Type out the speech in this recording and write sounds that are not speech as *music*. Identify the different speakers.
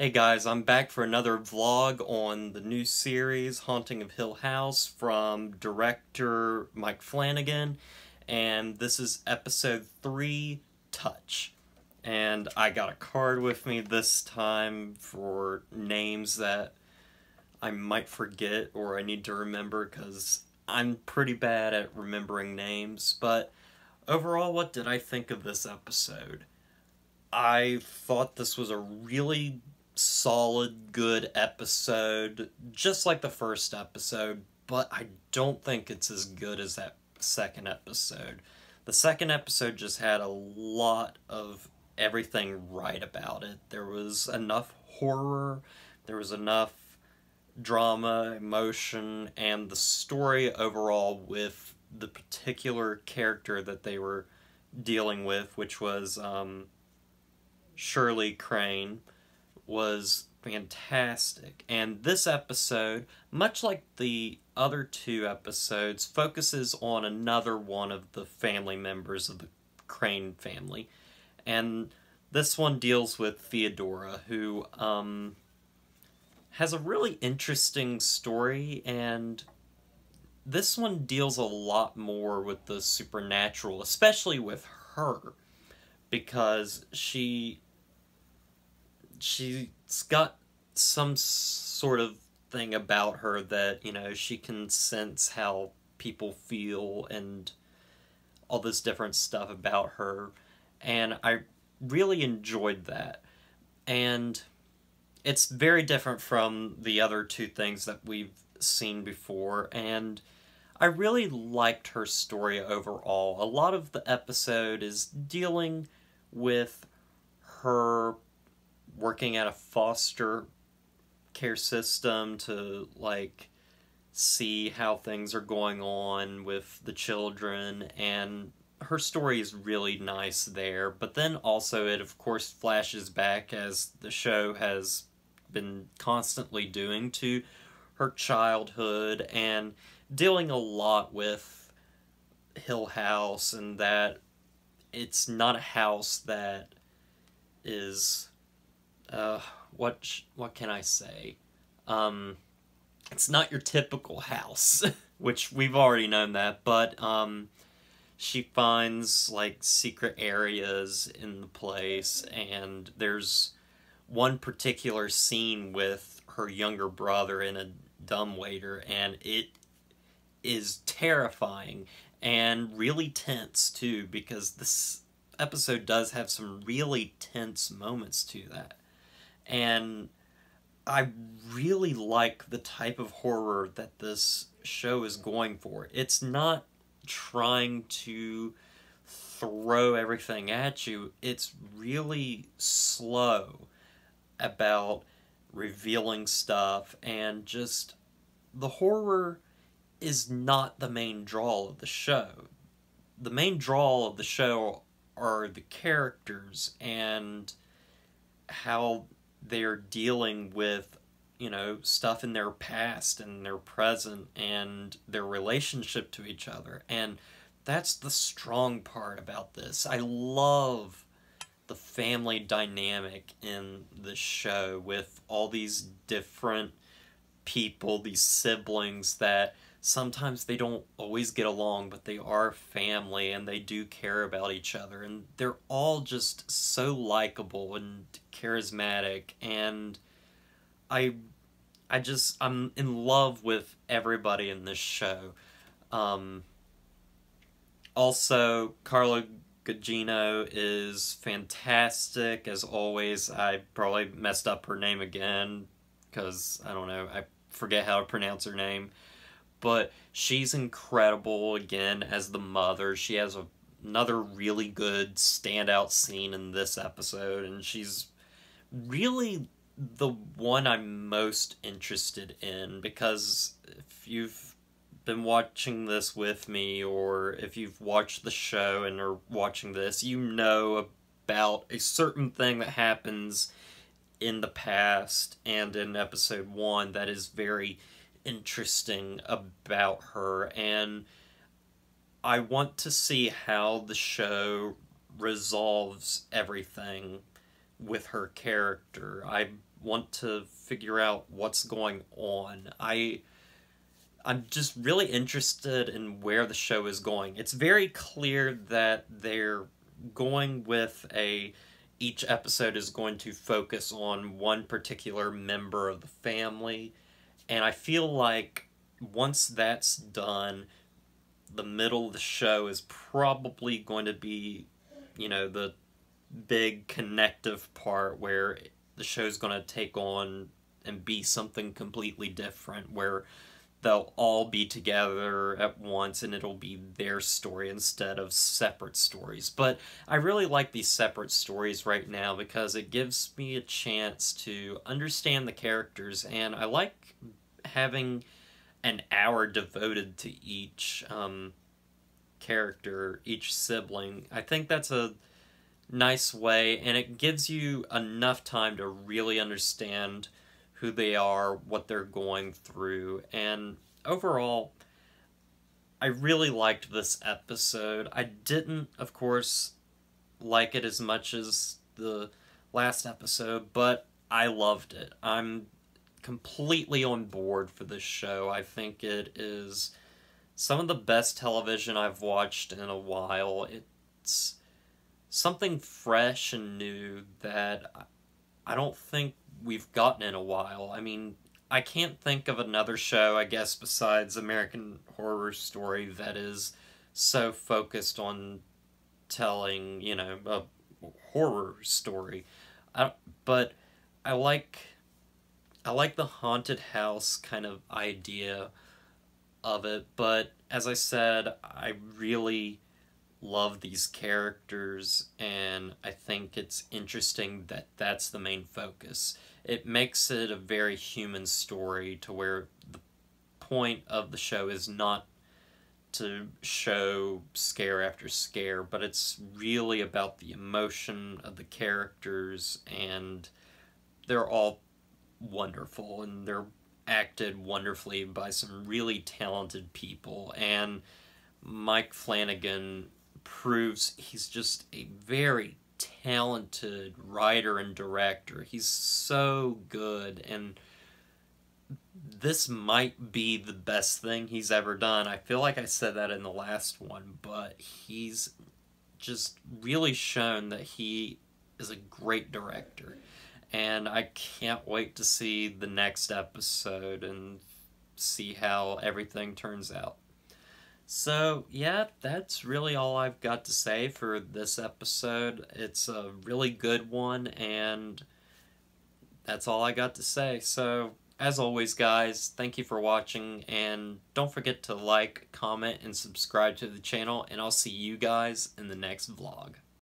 Speaker 1: Hey guys, I'm back for another vlog on the new series Haunting of Hill House from director Mike Flanagan, and this is episode 3, Touch. And I got a card with me this time for names that I might forget or I need to remember because I'm pretty bad at remembering names, but overall, what did I think of this episode? I thought this was a really solid, good episode, just like the first episode, but I don't think it's as good as that second episode. The second episode just had a lot of everything right about it. There was enough horror, there was enough drama, emotion, and the story overall with the particular character that they were dealing with, which was um, Shirley Crane was fantastic. And this episode, much like the other two episodes, focuses on another one of the family members of the Crane family. And this one deals with Theodora, who um, has a really interesting story, and this one deals a lot more with the supernatural, especially with her, because she she's got some sort of thing about her that, you know, she can sense how people feel and all this different stuff about her. And I really enjoyed that. And it's very different from the other two things that we've seen before. And I really liked her story overall. A lot of the episode is dealing with her working at a foster care system to like see how things are going on with the children and her story is really nice there. But then also it of course flashes back as the show has been constantly doing to her childhood and dealing a lot with Hill House and that it's not a house that is uh, what what can I say? Um, it's not your typical house, *laughs* which we've already known that, but um, she finds like secret areas in the place, and there's one particular scene with her younger brother in a dumbwaiter, and it is terrifying and really tense too, because this episode does have some really tense moments to that and I really like the type of horror that this show is going for. It's not trying to throw everything at you, it's really slow about revealing stuff and just the horror is not the main draw of the show. The main draw of the show are the characters and how they're dealing with you know stuff in their past and their present and their relationship to each other. And that's the strong part about this. I love the family dynamic in the show with all these different people these siblings that sometimes they don't always get along, but they are family and they do care about each other. And they're all just so likable and charismatic. And I, I just, I'm in love with everybody in this show. Um, also, Carla Gugino is fantastic as always. I probably messed up her name again because I don't know. I forget how to pronounce her name but she's incredible again as the mother. She has a, another really good standout scene in this episode, and she's really the one I'm most interested in because if you've been watching this with me or if you've watched the show and are watching this, you know about a certain thing that happens in the past and in episode 1 that is very interesting about her, and I want to see how the show resolves everything with her character. I want to figure out what's going on. I I'm just really interested in where the show is going. It's very clear that they're going with a each episode is going to focus on one particular member of the family and I feel like once that's done the middle of the show is probably going to be you know the big connective part where the show's going to take on and be something completely different where they'll all be together at once and it'll be their story instead of separate stories. But I really like these separate stories right now because it gives me a chance to understand the characters and I like having an hour devoted to each um, character, each sibling. I think that's a nice way and it gives you enough time to really understand who they are, what they're going through, and overall, I really liked this episode. I didn't, of course, like it as much as the last episode, but I loved it. I'm completely on board for this show. I think it is some of the best television I've watched in a while. It's something fresh and new that I don't think we've gotten in a while. I mean, I can't think of another show, I guess, besides American Horror Story that is so focused on telling, you know, a horror story. I, but I like I like the haunted house kind of idea of it, but as I said, I really love these characters and I think it's interesting that that's the main focus. It makes it a very human story to where the point of the show is not to show scare after scare, but it's really about the emotion of the characters and they're all wonderful and they're acted wonderfully by some really talented people and Mike Flanagan proves he's just a very talented writer and director. He's so good and this might be the best thing he's ever done. I feel like I said that in the last one, but he's just really shown that he is a great director. And I can't wait to see the next episode and see how everything turns out. So, yeah, that's really all I've got to say for this episode. It's a really good one, and that's all I got to say. So, as always, guys, thank you for watching, and don't forget to like, comment, and subscribe to the channel, and I'll see you guys in the next vlog.